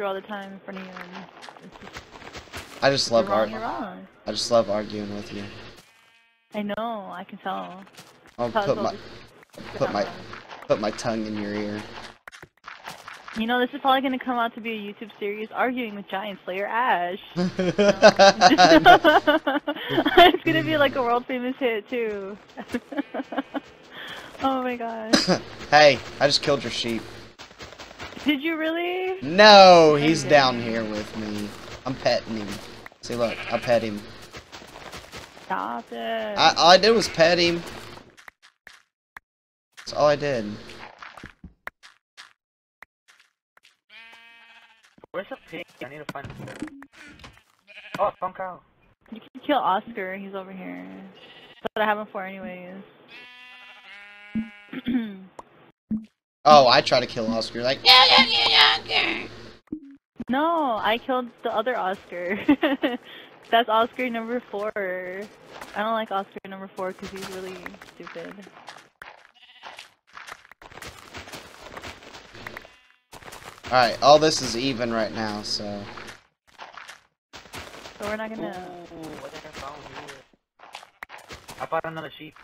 All the time in front of you, just, I just love wrong, art. you're wrong. I just love arguing with you. I know, I can tell. I'll Tell put my put my put my tongue in your ear. You know, this is probably gonna come out to be a YouTube series, arguing with Giant Slayer Ash. it's gonna be like a world famous hit too. oh my gosh. hey, I just killed your sheep. Did you really? No, he's Okay. down here with me. I'm petting him. See, look, I pet him. Stop it. I, all I did was pet him. That's all I did. Where's the pig? I need to find him. Oh, Funk out. You can kill Oscar, he's over here. That's what I have him for anyways. Oh, I try to kill Oscar. Like, yeah, yeah, yeah, yeah. no, I killed the other Oscar. That's Oscar number four. I don't like Oscar number four because he's really stupid. All right, all this is even right now, so So we're not gonna. what did I found here? I found another sheep.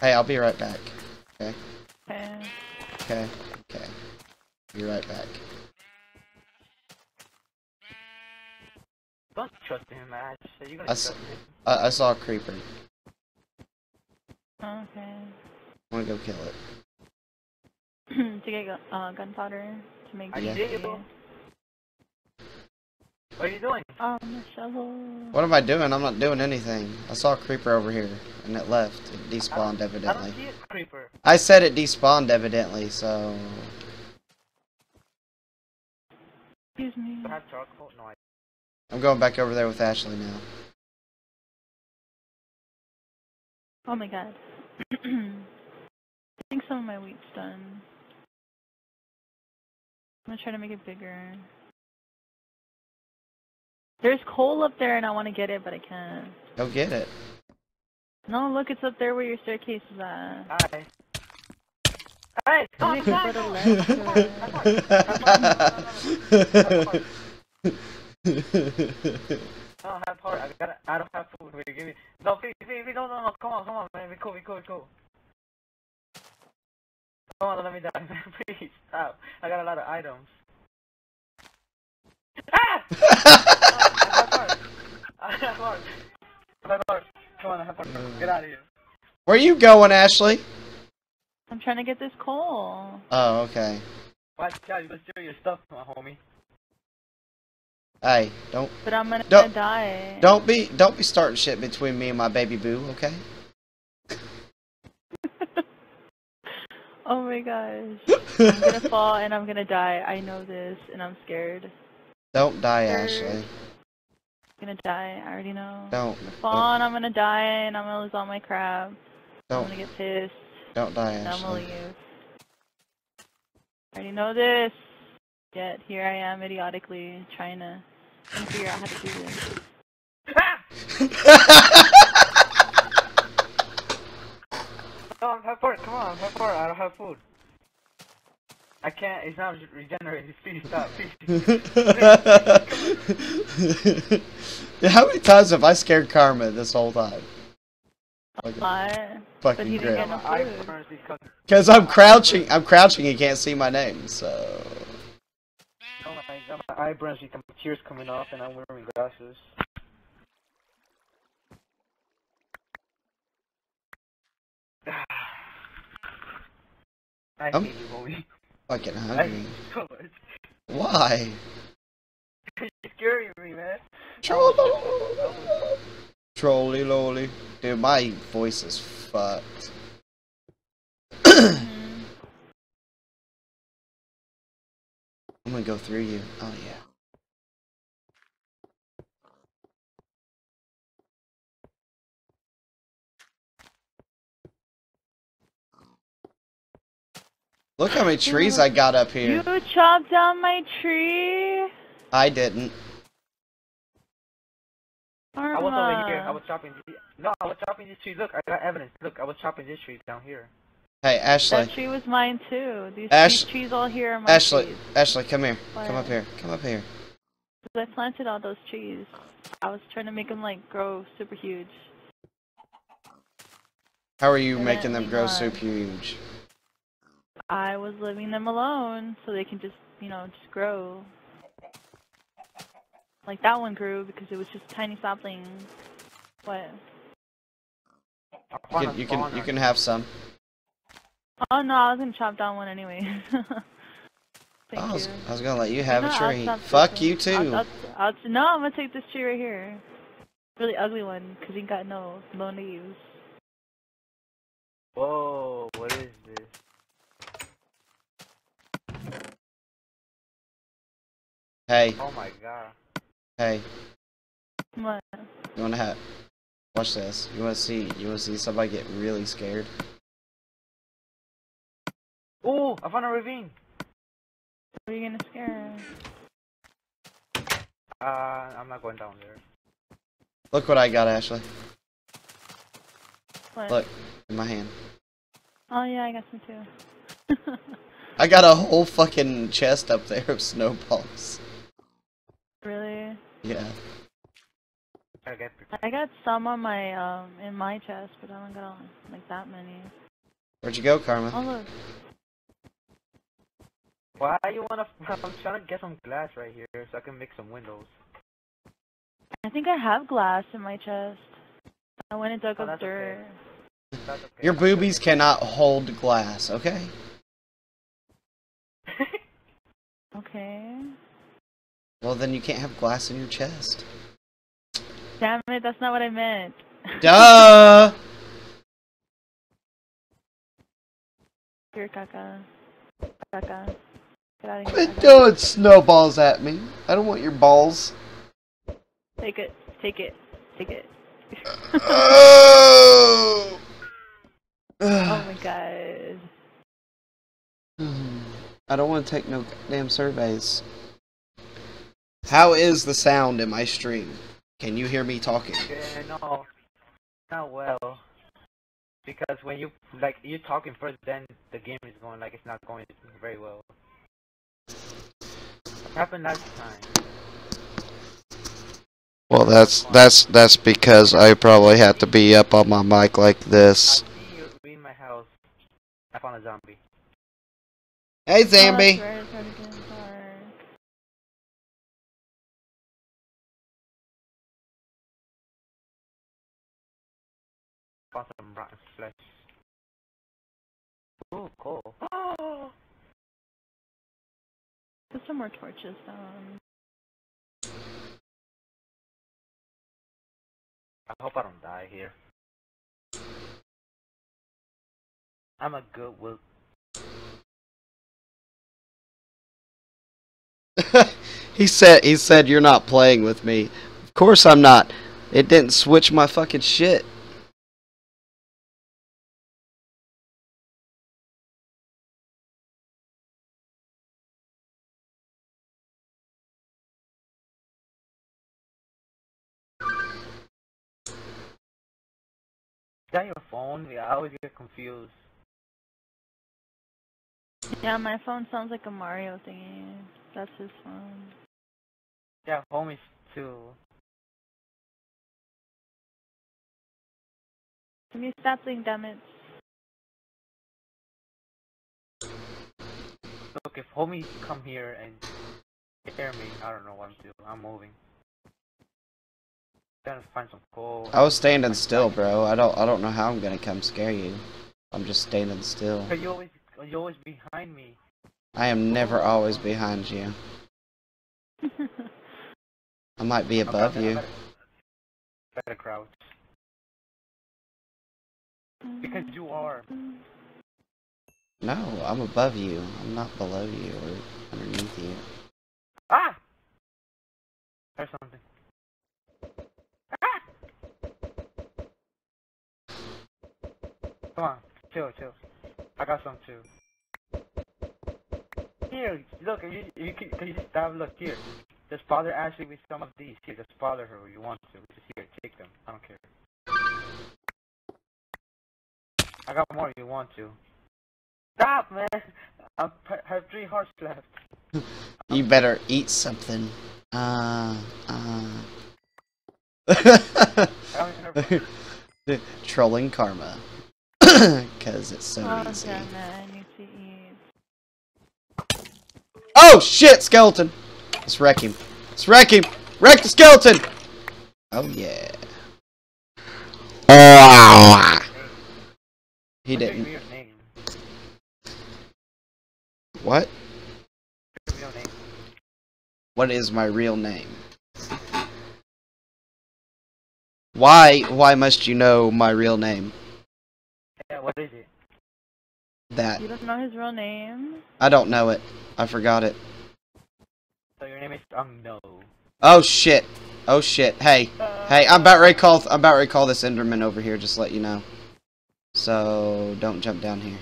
hey, I'll be right back. Okay, Okay. okay, okay. Be right back. Don't trust him, man. I said you I gotta s- trust him. I, I saw a creeper. Okay. I want to go kill it. to get uh, gunpowder to make I the did. What are you doing? um the shovel. What am I doing? I'm not doing anything. I saw a creeper over here, and it left. It despawned, I evidently. don't see a creeper. I said it despawned, evidently, so... Excuse me. I have charcoal? No, I I'm going back over there with Ashley now. Oh my god. I think some of my wheat's done. I'm gonna try to make it bigger. There's coal up there and I want to get it, but I can't. Go get it. No, look, it's up there where your staircase is at. Hi. Hey, come Maybe on, I come can on. I don't have heart. I got. I don't have food. Wait, give me. No, please, please, please, no, no, no. Come on, come on, man. We cool, we cool, we cool. Come on, don't let me die, man. Please, stop. I got a lot of items. Ah! I have heart. I have heart. I have heart. Come on, I have heart. Get out of here. Where are you going, Ashley? I'm trying to get this coal. Oh, okay. Watch out, you gonna steal your stuff, my homie. Hey, don't But I'm gonna Don't- die. don't be don't be starting shit between me and my baby boo, okay? oh my gosh. I'm gonna fall and I'm gonna die. I know this and I'm scared. Don't die, Sure. Ashley. I'm gonna die. I already know. Don't I'm gonna fall and I'm gonna die and I'm gonna lose all my crap. I'm gonna get pissed. don't die, and I'm gonna Ashley. leave. I already know this. Yet here I am idiotically trying to, trying to figure out how to do this. No, I have heart. Come on, I have heart. I don't have food. I can't. It's not regenerated. Please stop. Please. How many times have I scared Karma this whole time? Like, Lot. But fucking he didn't great. get no My eye food. burns because Because I'm crouching. I'm crouching. You can't see my name. So oh my god, my eye burns because tears coming off and I'm wearing glasses. I Um, hate you, homie. Fucking hungry. you so much. Why? You're scaring me, man. Trolly lolly. Dude, my voice is fucked. Mhm. I'm gonna go through you. Oh yeah. Look how many trees I got up here. You chopped down my tree? I didn't. I was over here. I was chopping. The... No, I was chopping this tree. Look, I got evidence. Look, I was chopping this tree down here. Hey, Ashley. That tree was mine too. These, Ash- these trees all here are my Ashley. trees. Ashley, come here. Come up here. Come up here. 'Cause I planted all those trees. I was trying to make them like grow super huge. How are you And making them grow got- super huge? I was leaving them alone so they can just, you know, just grow. Like that one grew because it was just tiny sapling. What? You can, you can, you can have some. Oh no, I was gonna chop down one anyway. Thank I was, you. I was gonna let you have No, a I'll tree. Fuck you too. I'll, I'll, I'll, no, I'm gonna take this tree right here. Really ugly one because he got no no leaves. Whoa, what is this? Hey, Oh my god. hey, What? you wanna have? Watch this. You wanna see? You wanna see somebody get really scared? Oh, I found a ravine. What are you gonna scare? Uh, I'm not going down there. Look what I got, Ashley. What? Look. In my hand. Oh yeah, I got some too. I got a whole fucking chest up there of snowballs. really? Yeah. Gotta get I got some on my um in my chest, but I don't got like that many. Where'd you go, Karma? Oh look. Why you wanna? I'm trying to get some glass right here so I can make some windows. I think I have glass in my chest. I went and dug Oh, up dirt. okay. Okay. Your boobies cannot hold glass, okay? Okay. Well, then you can't have glass in your chest. Damn it, that's not what I meant. Duh! Here, Kaka. Kaka. Get out of here. Quit Kaka. throwing snowballs at me. I don't want your balls. Take it. Take it. Take it. oh! oh my god. I don't want to take no damn surveys. How is the sound in my stream? Can you hear me talking? Yeah, no, not well. Because when you like you're talking first, then the game is going like it's not going very well. What happened last time? Well, that's that's that's because I probably have to be up on my mic like I this. see you in my house. I found a zombie. Hey, Oh, Found some rotten flesh. Ooh, cool. Put some more torches down. I hope I don't die here. I'm a good will. he said he said you're not playing with me. Of course I'm not. It didn't switch my fucking shit. That your phone? Yeah, I always get confused. Yeah, my phone sounds like a Mario thingy. That's his phone. Yeah, homies too. Give me sapling, damn it. Look, if homies come here and scare me, I don't know what to do. I'm moving. Trying to find some coal. I was standing still, bro. I don't I don't know how I'm gonna come scare you. I'm just standing still. Cause you always, you always behind me. I am never always behind you. I might be above better- you. Better, better crouch. Because you are. No, I'm above you. I'm not below you or underneath you. Ah! There's something. Ah! Come on, chill, chill. I got some too. Here, look, you, you can, can you just have look here. Just bother Ashley with some of these. Here, just bother her if you want to. Just here, take them. I don't care. I got more if you want to. Stop, man. I have three hearts left. You better eat something. Uh, uh. I don't even Trolling karma. Cause it's so Oh, easy. damn it, I need to eat. Oh shit, skeleton! Let's wreck him. Let's wreck him! Wreck the skeleton! Oh yeah. He didn't. What? Your real name. What is my real name? Why, why must you know my real name? Yeah, what is it? That. You don't know his real name? I don't know it. I forgot it. So your name is um no. Oh shit. Oh shit. Hey. Hey, I'm about ready to call, I'm about ready to call this Enderman over here, just to let you know. So, don't jump down here.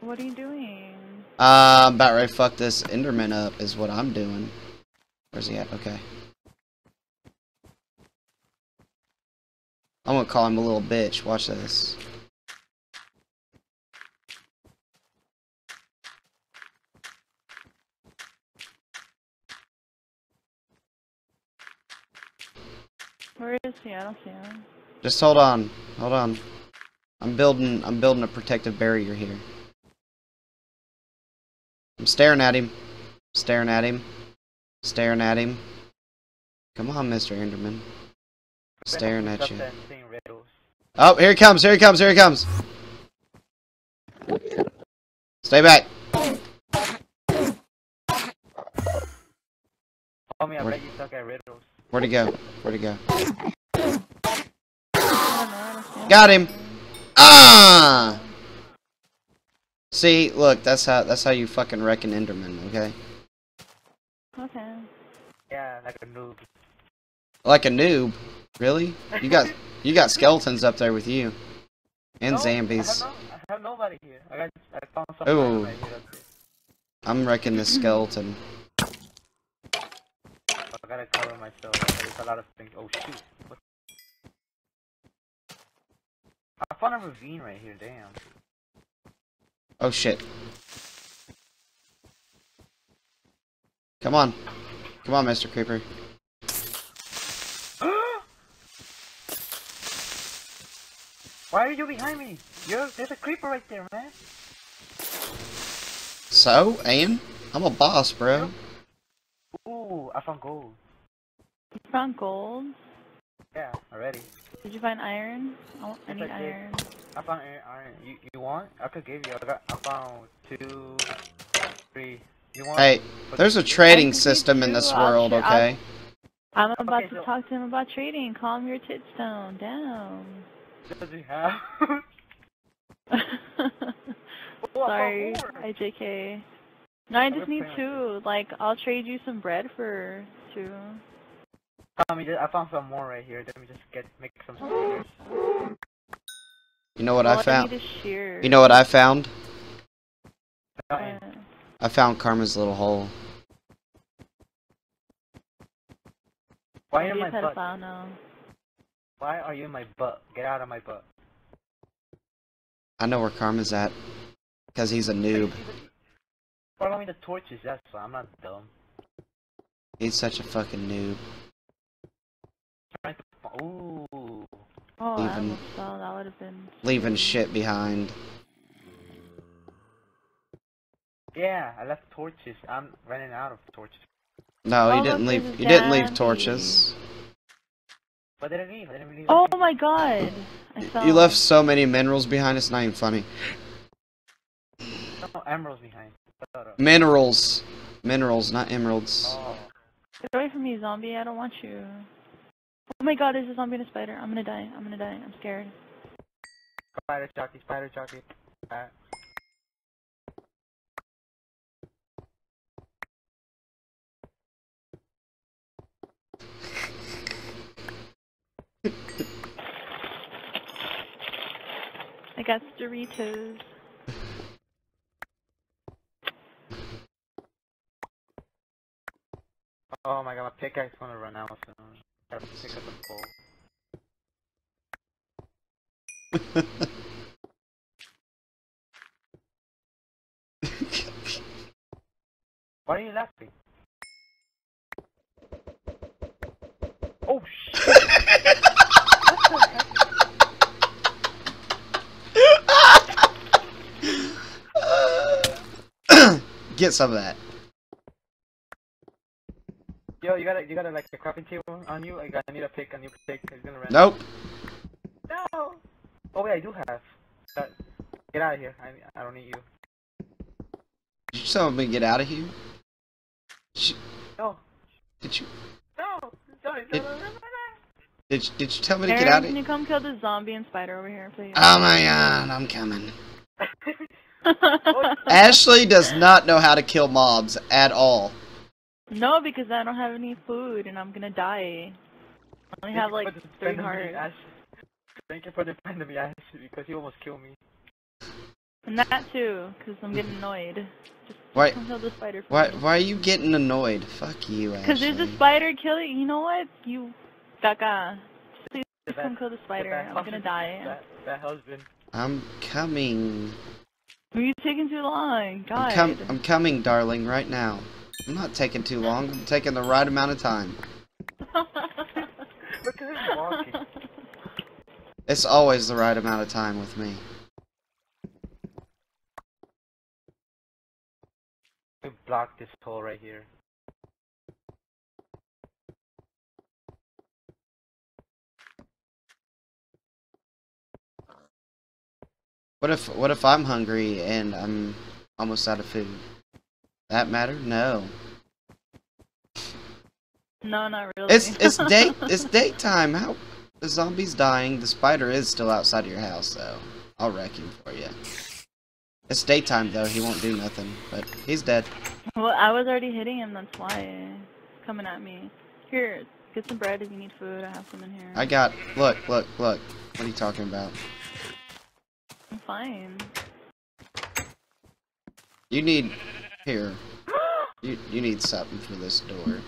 What are you doing? Uh, I'm about ready to fuck this Enderman up, is what I'm doing. Where's he at? Okay. I'm gonna call him a little bitch. Watch this. Where is he? I don't see him. Just hold on. Hold on. I'm building I'm building a protective barrier here. I'm staring at him. Staring at him. Staring at him. Come on, Mr. Enderman. Staring at you. Stop saying riddles. Oh, here he comes, here he comes, here he comes. Stay back. Homie, I Where- bet you suck at riddles. Where'd he go? Where'd he go? I don't know. I don't see him. Got him. Ah! See, look, that's how that's how you fucking reckon Enderman, okay? Okay. Yeah, like a noob. Like a noob. Really? You got you got skeletons up there with you. And No, zombies. I have, no, I have nobody here. I got I found some Ooh. right here. That's it. I'm wrecking this skeleton. I gotta cover myself. There's a lot of things. Oh shoot. What? I found a ravine right here. Damn. Oh shit. Come on. Come on, Mr. Creeper. Why are you behind me? You're, there's a creeper right there, man. So, and I'm a boss, bro. Ooh, I found gold. You found gold? Yeah, already. Did you find iron? I, want, I need I did. iron. I found iron. iron. You you want? I could give you. I got. I found two, three. You want? Hey, there's a trading system in this world, I'll- okay? I'm about Okay, to so- talk to him about trading. Calm your tits down. Down. What does he have? Oh, Sorry, found more. I JK. No, I just need two. Like, I'll trade you some bread for two. Tommy, I found some more right here. Let me just get make some spears. You know what All I found? need is. You know what I found? Nothing. I found Karma's little hole. Why are you Why are you in my butt? Get out of my butt. I know where Karma's at. Because he's a noob. Follow me the torches. That's why I'm not dumb. He's such a fucking noob. Ooh. Oh, I Even- almost fell. That would have been. Leaving shit behind. Yeah, I left torches. I'm running out of torches. No, Oh, you didn't leave. there's You didn't leave zombie. torches. But I didn't leave. I didn't leave. Oh my god! I. You left so many minerals behind. It's not even funny. No emeralds behind. Minerals, minerals, not emeralds. Oh. Get away from me, zombie. I don't want you. Oh my god, there's a zombie and a spider. I'm gonna die. I'm gonna die. I'm scared. Spider jockey, spider jockey. got Doritos. Oh my god, my pickaxe gonna run out, soon. I have to pick up the pole. Why are you laughing? Get some of that. Yo, you got a, you got a, like a crafting table on you? I got I need a pick, a new pick. It's gonna run. Nope. No. Oh wait, I do have. That, get out of here. I I don't need you. Did you tell me to get out of here? Sh- No. Did you No. Sorry. It- No, no, no, no, did you, did you tell me to get out of here? can you come kill the zombie and spider over here, please? Oh my god, I'm coming. Ashley does not know how to kill mobs at all. no, because I don't have any food and I'm gonna die. I only have like Thank you for three hearts. Ash. Thank you for defending me, Ash, because you almost killed me. And that too, because I'm getting annoyed. Just Why come kill the spider for why me. why are you getting annoyed? Fuck you, Ashley. Because there's a spider killing. You know what? You, Gaga. Please The come kill the the spider. I'm gonna die. That, that husband. I'm coming. Are you taking too long? God. I'm, com- I'm coming, darling, right now. I'm not taking too long. I'm taking the right amount of time. Look at him walking. It's always the right amount of time with me. We block this hole right here. What if what if I'm hungry and I'm almost out of food? That matter? No. no, not really. It's it's day it's daytime. How the zombie's dying. The spider is still outside of your house though. I'll wreck him for you. It's daytime though. He won't do nothing. But he's dead. well, I was already hitting him. That's why. He's coming at me. Here, get some bread if you need food. I have some in here. I got look look look. What are you talking about? I'm fine. You need here. You you need something for this door.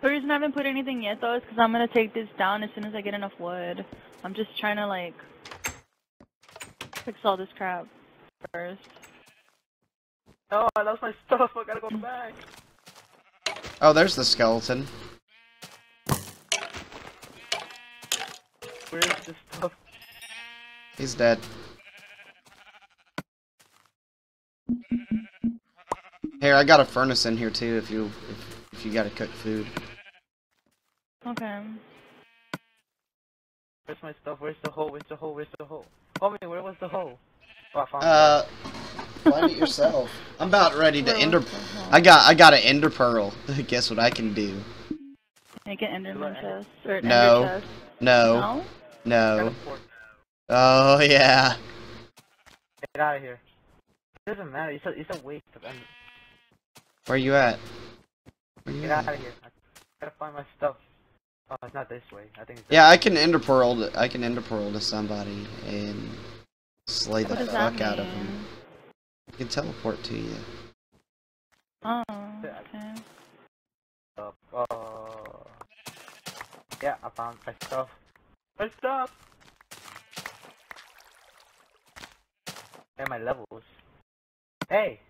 The reason I haven't put anything yet though is because I'm gonna take this down as soon as I get enough wood. I'm just trying to like fix all this crap first. Oh, I lost my stuff. I gotta go back. Oh, there's the skeleton. Where's the stuff? He's dead. Here, I got a furnace in here too. If you if, if you gotta cook food. Okay. Where's my stuff? Where's the hole? Where's the hole? Where's the hole? Oh Homie, where was the hole? Oh, I found Uh, find it yourself. I'm about ready to Where ender. was the hole? I got I got an ender pearl. Guess what I can do? Make an Enderman What? chest or an No. Ender chest. No, No. No. Oh yeah. Get out of here. It doesn't matter. It's a, it's a waste of energy. Where are you at? Where you Get out of here. I gotta find my stuff. Oh, it's not this way. I think it's Yeah, I can ender pearl. To, I can ender pearl to somebody and slay the What does fuck out of them. I can teleport to you. Oh. Okay. stuff. Oh. Yeah, I found my stuff. My stuff! And my levels. Hey!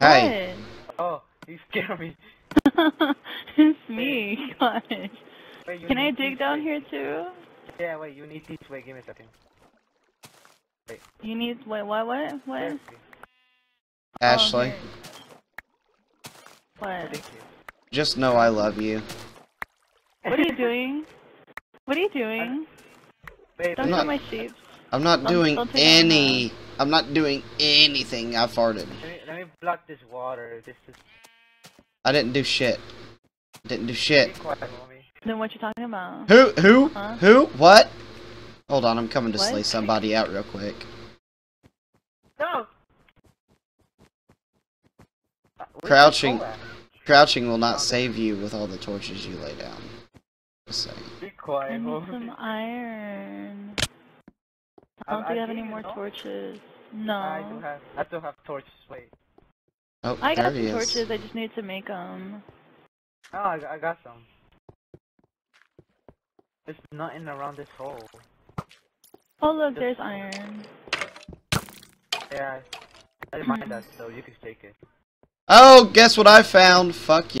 Hey, Oh, you scared me. It's me. Gosh. Wait, Can I dig down way. here too? Yeah, wait, you need these. Wait, give me a second. You need wait what what what? Ashley. Oh, what? Just know I love you. What are you doing? What are you doing? Wait, Don't I'm not- my sheep. I'm not Don't- doing don't any. I'm not doing anything. I farted. let me, let me block this water. This is. I didn't do shit. Didn't do shit. quiet. Then what you talking about? Who? Who? Huh? Who? What? Hold on, I'm coming to What? slay somebody out real quick. No! Where's the Crouching. Crouching will not save you with all the torches you lay down. Just saying. Be I need homie. some iron. I don't I- think I I have any more you more no? I do No. have. I still have torches. Wait. Oh, I there got he some is. torches. I just need to make them. Oh, I, got- I got some. There's nothing around this hole. Oh look, there's iron. Yeah, I didn't mind that, so you can take it. Oh, guess what I found? Fuck you.